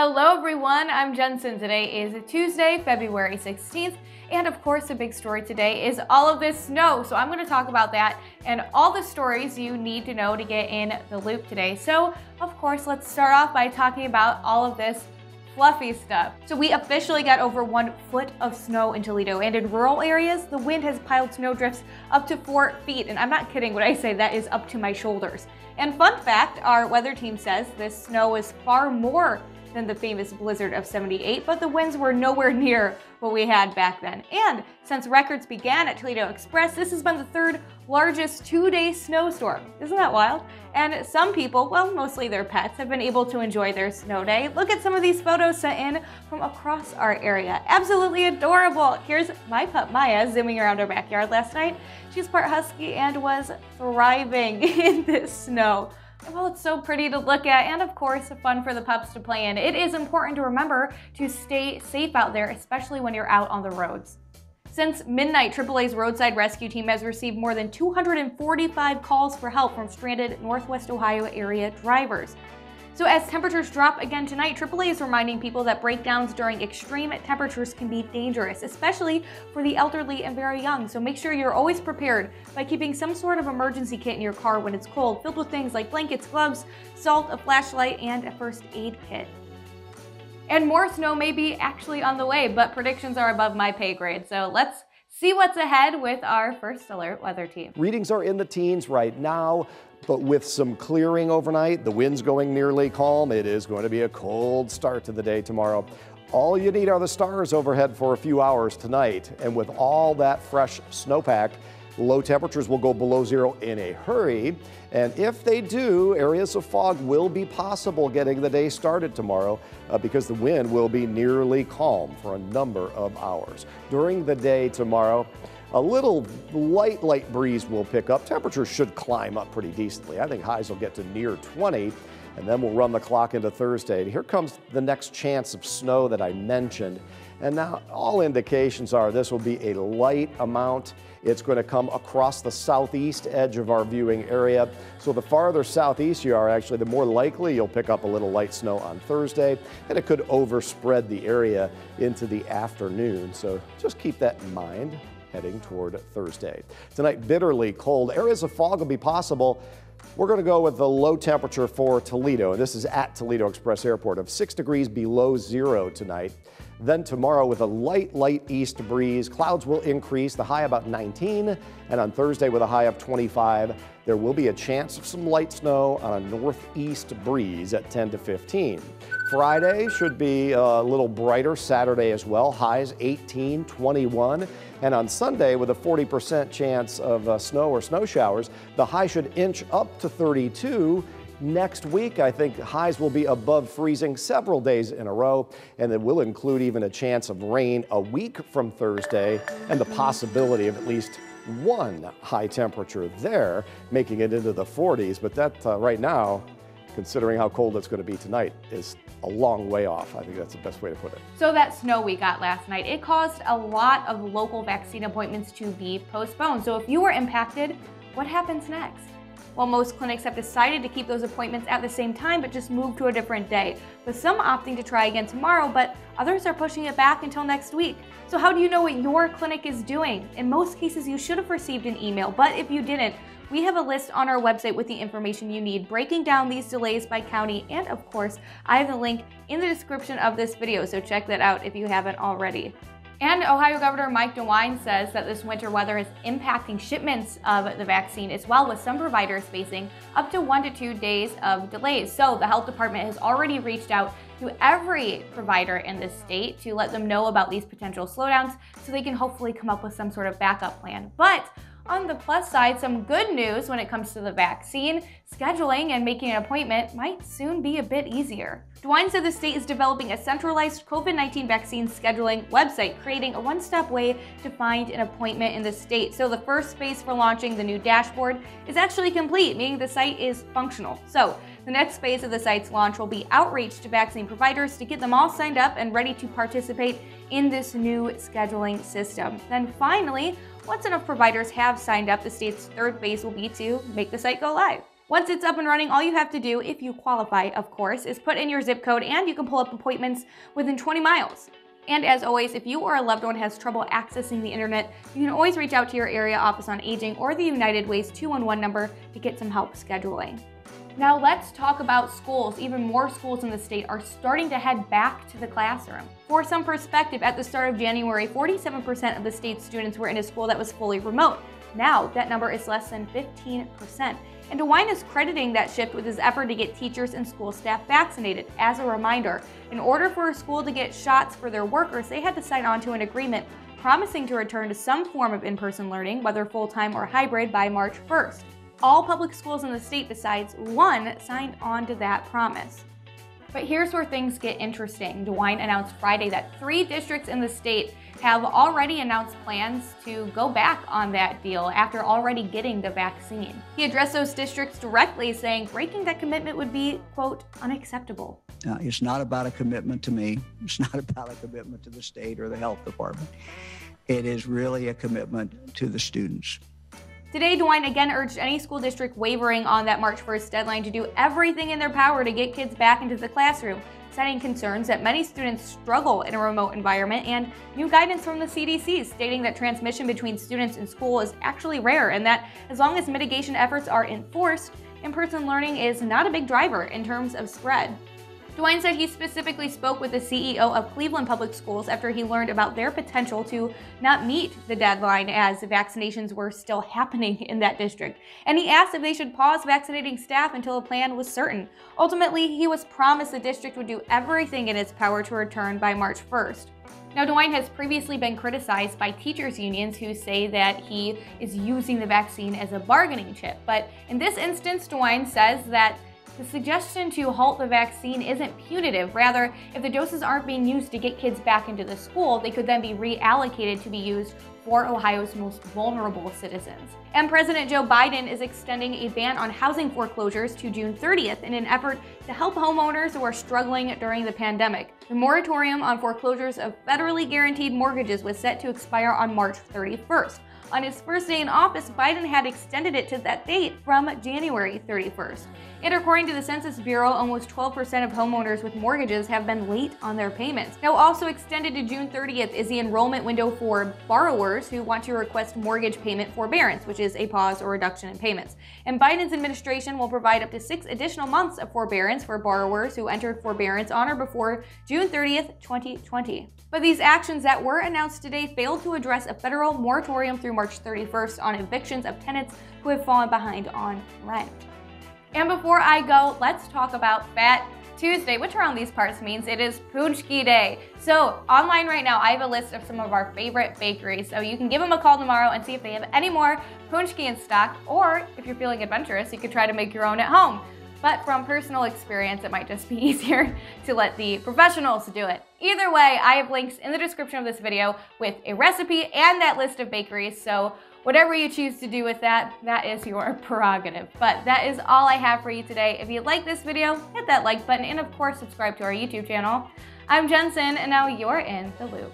Hello everyone, I'm Jensen. Today is Tuesday, February 16th, and of course the big story today is all of this snow. So I'm going to talk about that and all the stories you need to know to get in the loop today. So of course, let's start off by talking about all of this fluffy stuff. So we officially got over one foot of snow in Toledo and in rural areas, the wind has piled snow drifts up to four feet. And I'm not kidding when I say that is up to my shoulders. And fun fact, our weather team says this snow is far more than the famous blizzard of 78, but the winds were nowhere near what we had back then. And since records began at Toledo Express, this has been the third largest two-day snowstorm. Isn't that wild? And some people, well, mostly their pets, have been able to enjoy their snow day. Look at some of these photos sent in from across our area. Absolutely adorable. Here's my pup Maya zooming around our backyard last night. She's part husky and was thriving in this snow. Well, it's so pretty to look at and of course fun for the pups to play in. It is important to remember to stay safe out there, especially when you're out on the roads. Since midnight, AAA's roadside rescue team has received more than 245 calls for help from stranded Northwest Ohio area drivers. So as temperatures drop again tonight, AAA is reminding people that breakdowns during extreme temperatures can be dangerous, especially for the elderly and very young. So make sure you're always prepared by keeping some sort of emergency kit in your car when it's cold, filled with things like blankets, gloves, salt, a flashlight, and a first aid kit. And more snow may be actually on the way, but predictions are above my pay grade. So let's see what's ahead with our first alert weather team. Readings are in the teens right now. But with some clearing overnight, the winds going nearly calm, it is going to be a cold start to the day tomorrow. All you need are the stars overhead for a few hours tonight. And with all that fresh snowpack, low temperatures will go below zero in a hurry. And if they do, areas of fog will be possible getting the day started tomorrow uh, because the wind will be nearly calm for a number of hours. During the day tomorrow, a little light, light breeze will pick up. Temperatures should climb up pretty decently. I think highs will get to near 20, and then we'll run the clock into Thursday. Here comes the next chance of snow that I mentioned. And now all indications are this will be a light amount. It's going to come across the southeast edge of our viewing area. So the farther southeast you are, actually, the more likely you'll pick up a little light snow on Thursday, and it could overspread the area into the afternoon. So just keep that in mind heading toward Thursday. Tonight, bitterly cold. Areas of fog will be possible. We're going to go with the low temperature for Toledo. And this is at Toledo Express Airport of 6 degrees below zero tonight. Then tomorrow with a light, light east breeze, clouds will increase, the high about 19, and on Thursday with a high of 25. There will be a chance of some light snow on a northeast breeze at 10 to 15. Friday should be a little brighter, Saturday as well, highs 18, 21. And on Sunday, with a 40% chance of uh, snow or snow showers, the high should inch up to 32 Next week, I think highs will be above freezing several days in a row, and it will include even a chance of rain a week from Thursday and the possibility of at least one high temperature there, making it into the 40s. But that uh, right now, considering how cold it's going to be tonight, is a long way off. I think that's the best way to put it. So that snow we got last night, it caused a lot of local vaccine appointments to be postponed. So if you were impacted, what happens next? Well, most clinics have decided to keep those appointments at the same time, but just move to a different day, with some opting to try again tomorrow, but others are pushing it back until next week. So how do you know what your clinic is doing? In most cases, you should have received an email, but if you didn't, we have a list on our website with the information you need, breaking down these delays by county, and of course, I have the link in the description of this video, so check that out if you haven't already. And Ohio Governor Mike DeWine says that this winter weather is impacting shipments of the vaccine as well, with some providers facing up to one to two days of delays. So the health department has already reached out to every provider in the state to let them know about these potential slowdowns so they can hopefully come up with some sort of backup plan. But on the plus side, some good news when it comes to the vaccine. Scheduling and making an appointment might soon be a bit easier. DeWine said the state is developing a centralized COVID-19 vaccine scheduling website, creating a one stop way to find an appointment in the state. So the first phase for launching the new dashboard is actually complete, meaning the site is functional. So the next phase of the site's launch will be outreach to vaccine providers to get them all signed up and ready to participate in this new scheduling system. Then finally, once enough providers have signed up, the state's third phase will be to make the site go live. Once it's up and running, all you have to do, if you qualify, of course, is put in your zip code and you can pull up appointments within 20 miles. And as always, if you or a loved one has trouble accessing the internet, you can always reach out to your area office on aging or the United Way's 211 number to get some help scheduling. Now let's talk about schools. Even more schools in the state are starting to head back to the classroom. For some perspective, at the start of January, 47% of the state's students were in a school that was fully remote. Now, that number is less than 15%. And DeWine is crediting that shift with his effort to get teachers and school staff vaccinated. As a reminder, in order for a school to get shots for their workers, they had to sign on to an agreement promising to return to some form of in-person learning, whether full-time or hybrid, by March 1st. All public schools in the state besides one signed on to that promise. But here's where things get interesting. DeWine announced Friday that three districts in the state have already announced plans to go back on that deal after already getting the vaccine. He addressed those districts directly, saying breaking that commitment would be, quote, unacceptable. Uh, it's not about a commitment to me. It's not about a commitment to the state or the health department. It is really a commitment to the students. Today, DeWine again urged any school district wavering on that March 1st deadline to do everything in their power to get kids back into the classroom, citing concerns that many students struggle in a remote environment and new guidance from the CDC stating that transmission between students in school is actually rare and that as long as mitigation efforts are enforced, in-person learning is not a big driver in terms of spread. DeWine said he specifically spoke with the CEO of Cleveland Public Schools after he learned about their potential to not meet the deadline as vaccinations were still happening in that district. And he asked if they should pause vaccinating staff until a plan was certain. Ultimately, he was promised the district would do everything in its power to return by March 1st. Now, DeWine has previously been criticized by teachers' unions who say that he is using the vaccine as a bargaining chip. But in this instance, DeWine says that the suggestion to halt the vaccine isn't punitive. Rather, if the doses aren't being used to get kids back into the school, they could then be reallocated to be used for Ohio's most vulnerable citizens. And President Joe Biden is extending a ban on housing foreclosures to June 30th in an effort to help homeowners who are struggling during the pandemic. The moratorium on foreclosures of federally guaranteed mortgages was set to expire on March 31st. On his first day in office, Biden had extended it to that date from January 31st. And according to the Census Bureau, almost 12% of homeowners with mortgages have been late on their payments. Now, also extended to June 30th is the enrollment window for borrowers who want to request mortgage payment forbearance, which is a pause or reduction in payments. And Biden's administration will provide up to six additional months of forbearance for borrowers who entered forbearance on or before June 30th, 2020. But these actions that were announced today failed to address a federal moratorium through March 31st on evictions of tenants who have fallen behind on rent. And before I go, let's talk about Fat Tuesday, which around these parts means it is Paczki Day. So online right now, I have a list of some of our favorite bakeries. So you can give them a call tomorrow and see if they have any more Paczki in stock, or if you're feeling adventurous, you could try to make your own at home. But from personal experience, it might just be easier to let the professionals do it. Either way, I have links in the description of this video with a recipe and that list of bakeries, so whatever you choose to do with that, that is your prerogative. But that is all I have for you today. If you like this video, hit that like button and of course subscribe to our YouTube channel. I'm Jensen and now you're in the loop.